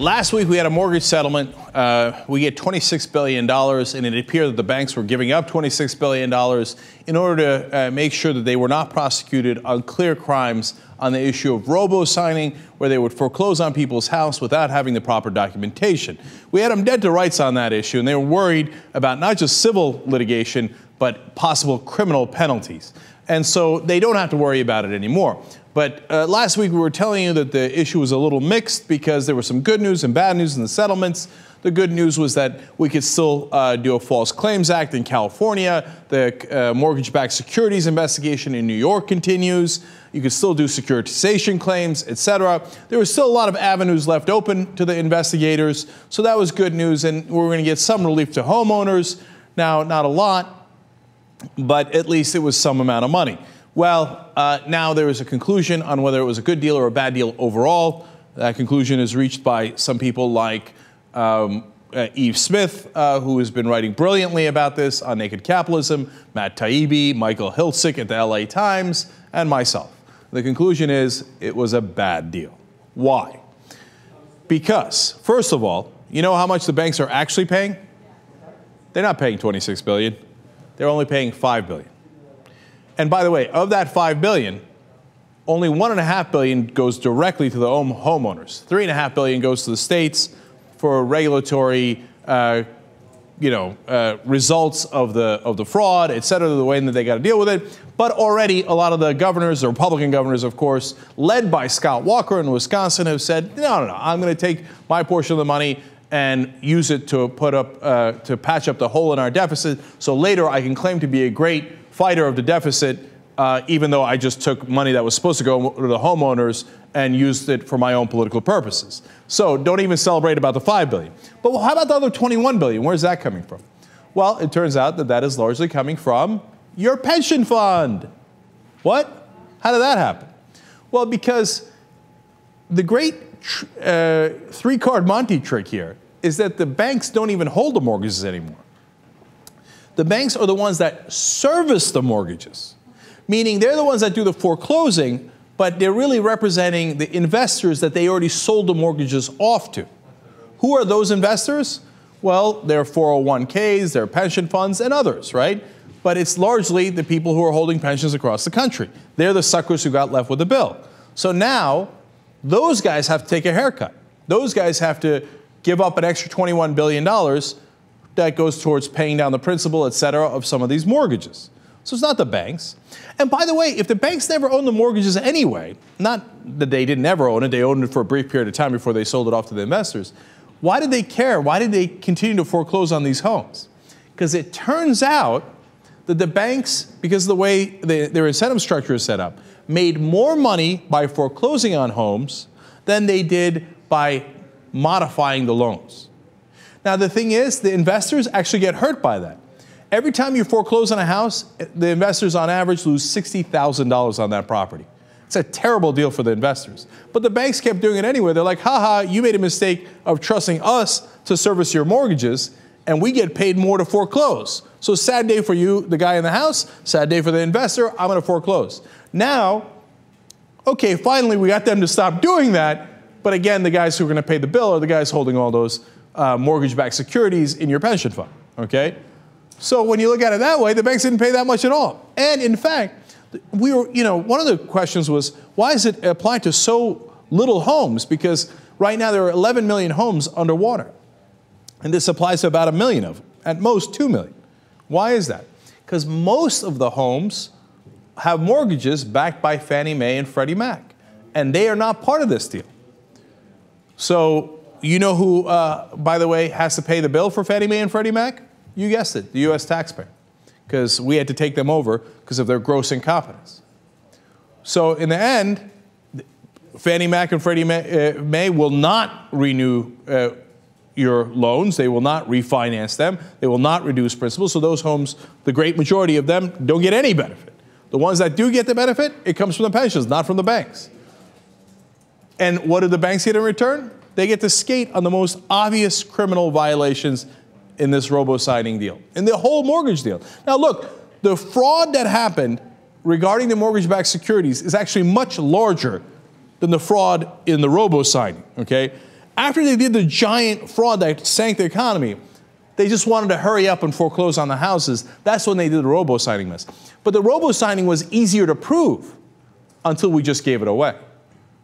Last week we had a mortgage settlement. Uh, we get $26 billion, and it appeared that the banks were giving up $26 billion in order to uh, make sure that they were not prosecuted on clear crimes on the issue of robo signing, where they would foreclose on people's house without having the proper documentation. We had them dead to rights on that issue, and they were worried about not just civil litigation, but possible criminal penalties. And so they don't have to worry about it anymore. But uh, last week we were telling you that the issue was a little mixed because there was some good news and bad news in the settlements. The good news was that we could still uh, do a False Claims Act in California. The uh, mortgage backed securities investigation in New York continues. You could still do securitization claims, et cetera. There was still a lot of avenues left open to the investigators. So that was good news. And we we're going to get some relief to homeowners. Now, not a lot, but at least it was some amount of money. Well, uh, now there is a conclusion on whether it was a good deal or a bad deal overall. That conclusion is reached by some people like um, uh, Yves Smith, uh, who has been writing brilliantly about this on Naked Capitalism, Matt Taibbi, Michael Hiltzik at the LA Times, and myself. The conclusion is it was a bad deal. Why? Because, first of all, you know how much the banks are actually paying? They're not paying 26 billion. They're only paying 5 billion. And by the way, of that five billion, only one and a half billion goes directly to the home homeowners. Three and a half billion goes to the states for regulatory, uh, you know, uh, results of the of the fraud, et cetera, the way that they got to deal with it. But already, a lot of the governors, the Republican governors, of course, led by Scott Walker in Wisconsin, have said, no, no, no, I'm going to take my portion of the money and use it to put up uh, to patch up the hole in our deficit, so later I can claim to be a great fighter of the deficit, uh, even though I just took money that was supposed to go to the homeowners and used it for my own political purposes. So don't even celebrate about the 5 billion. But how about the other 21 billion? Where's that coming from? Well, it turns out that that is largely coming from your pension fund. What? How did that happen? Well, because the great uh, three card Monte trick here is that the banks don't even hold the mortgages anymore. The banks are the ones that service the mortgages, meaning they're the ones that do the foreclosing, but they're really representing the investors that they already sold the mortgages off to. Who are those investors? Well, they're 401ks, they're pension funds, and others, right? But it's largely the people who are holding pensions across the country. They're the suckers who got left with the bill. So now, those guys have to take a haircut. Those guys have to give up an extra $21 billion that goes towards paying down the principal, et cetera, of some of these mortgages. So it's not the banks. And by the way, if the banks never owned the mortgages anyway, not that they didn't ever own it, they owned it for a brief period of time before they sold it off to the investors. Why did they care? Why did they continue to foreclose on these homes? Because it turns out that the banks, because of the way they, their incentive structure is set up, made more money by foreclosing on homes than they did by modifying the loans. Now, the thing is, the investors actually get hurt by that. Every time you foreclose on a house, the investors on average lose $60,000 on that property. It's a terrible deal for the investors. But the banks kept doing it anyway. They're like, haha, you made a mistake of trusting us to service your mortgages, and we get paid more to foreclose. So, sad day for you, the guy in the house, sad day for the investor, I'm gonna foreclose. Now, okay, finally we got them to stop doing that, but again, the guys who are gonna pay the bill are the guys holding all those uh, mortgage-backed securities in your pension fund. Okay, so when you look at it that way, the banks didn't pay that much at all. And in fact, we were, you know, one of the questions was why is it applied to so little homes? Because right now there are 11 million homes underwater, and this applies to about a million of them, at most two million. Why is that? Because most of the homes have mortgages backed by Fannie Mae and Freddie Mac, and they are not part of this deal. So you know who, uh, by the way, has to pay the bill for Fannie Mae and Freddie Mac? You guessed it, the US taxpayer, because we had to take them over because of their gross incompetence. So in the end, Fannie Mac and Freddie Mae, uh, will not renew uh, your loans. They will not refinance them. They will not reduce principal. So those homes, the great majority of them, don't get any benefit. The ones that do get the benefit, it comes from the pensions, not from the banks. And what do the banks get in return? They get to skate on the most obvious criminal violations in this robo signing deal, in the whole mortgage deal. Now, look, the fraud that happened regarding the mortgage backed securities is actually much larger than the fraud in the robo signing, okay? After they did the giant fraud that sank the economy, they just wanted to hurry up and foreclose on the houses. That's when they did the robo signing mess. But the robo signing was easier to prove until we just gave it away.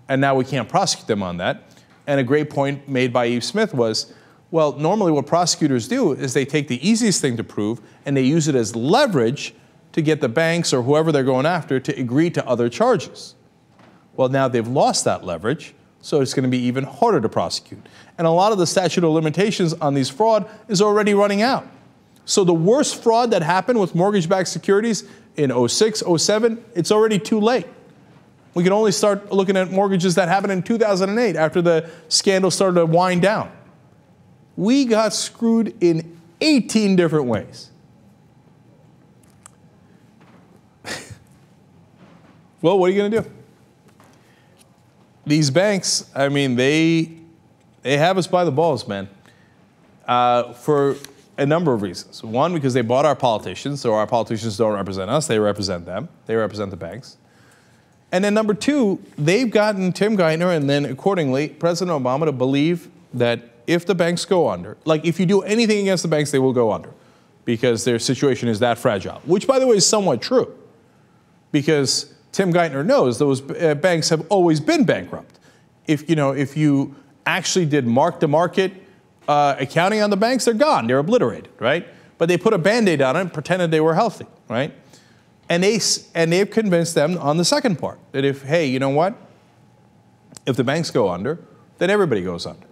And now we can't prosecute them on that. And a great point made by Yves Smith was well, normally what prosecutors do is they take the easiest thing to prove and they use it as leverage to get the banks or whoever they're going after to agree to other charges. Well, now they've lost that leverage, so it's going to be even harder to prosecute. And a lot of the statute of limitations on these fraud is already running out. So the worst fraud that happened with mortgage-backed securities in 06, 07, it's already too late. We can only start looking at mortgages that happened in 2008 after the scandal started to wind down. We got screwed in 18 different ways. well, what are you going to do? These banks, I mean, they they have us by the balls, man, uh, for a number of reasons. One, because they bought our politicians, so our politicians don't represent us, they represent them, they represent the banks. And then number two, they've gotten Tim Geithner and then accordingly President Obama to believe that if the banks go under, like if you do anything against the banks, they will go under because their situation is that fragile, which by the way is somewhat true because Tim Geithner knows those uh, banks have always been bankrupt. If you know, if you actually did mark to market uh, accounting on the banks, they're gone, they're obliterated, right? But they put a band aid on it and pretended they were healthy, right? And, they, and they've convinced them on the second part that if, hey, you know what? If the banks go under, then everybody goes under.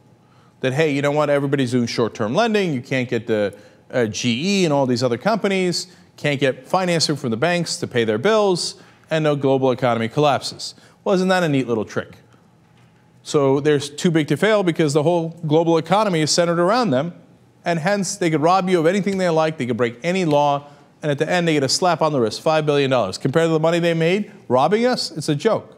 That, hey, you know what? Everybody's doing short term lending. You can't get the uh, GE and all these other companies, can't get financing from the banks to pay their bills, and the global economy collapses. Well, isn't that a neat little trick? So they're too big to fail because the whole global economy is centered around them. And hence, they could rob you of anything they like, they could break any law, and at the end, they get a slap on the wrist $5 billion. Compared to the money they made robbing us, it's a joke.